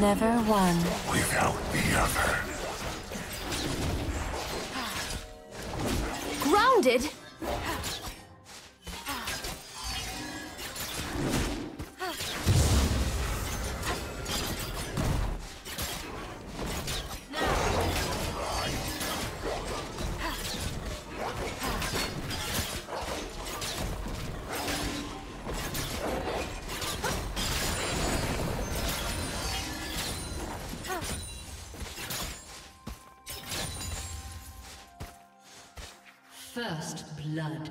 Never one. without the other. Grounded? First blood.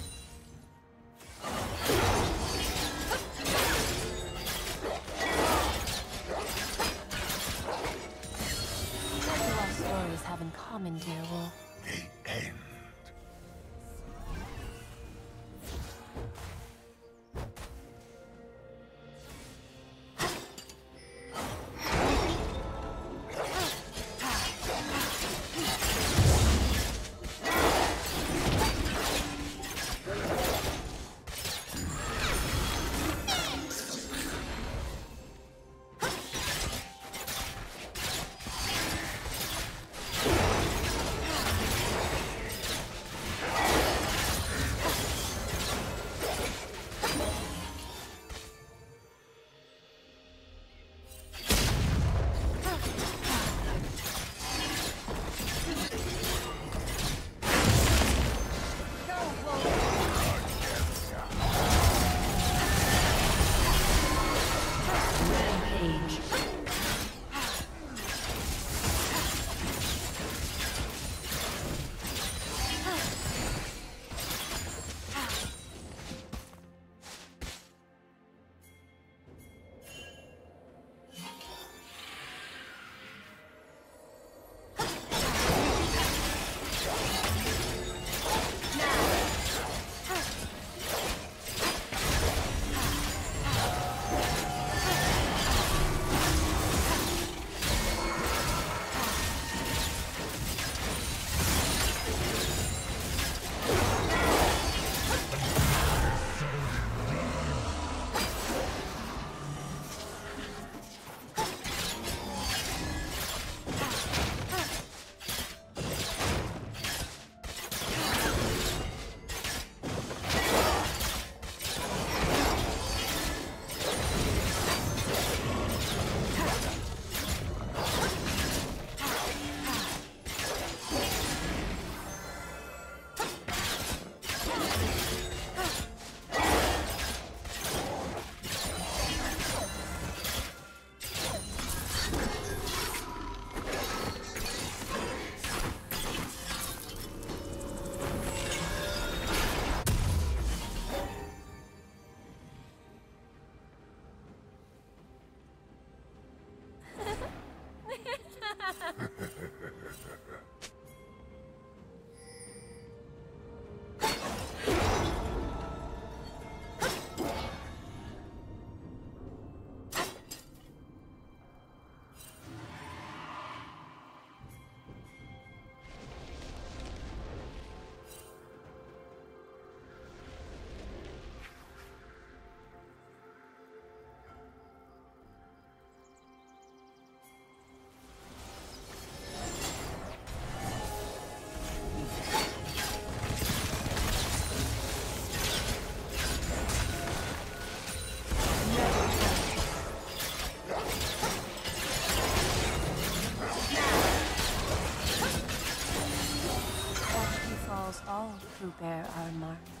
Bear our mark.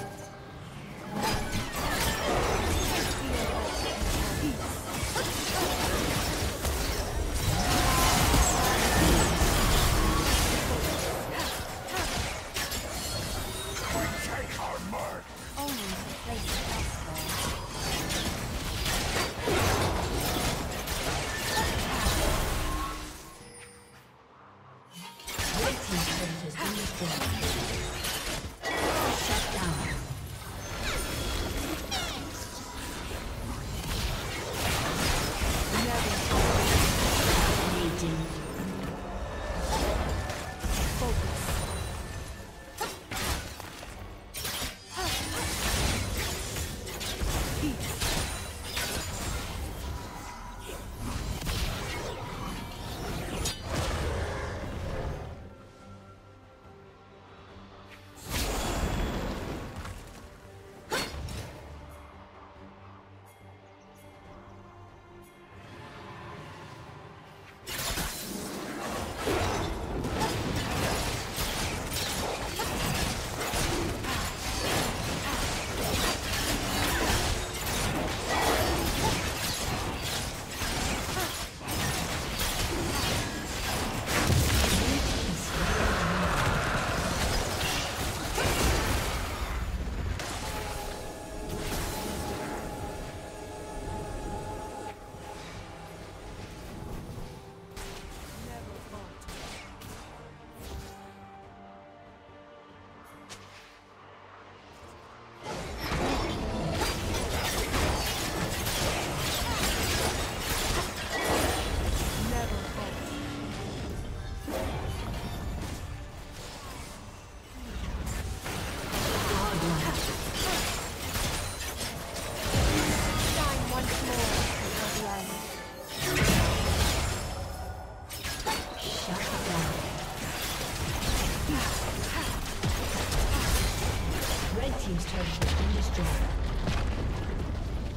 Destroyed.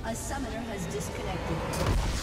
A summoner has disconnected.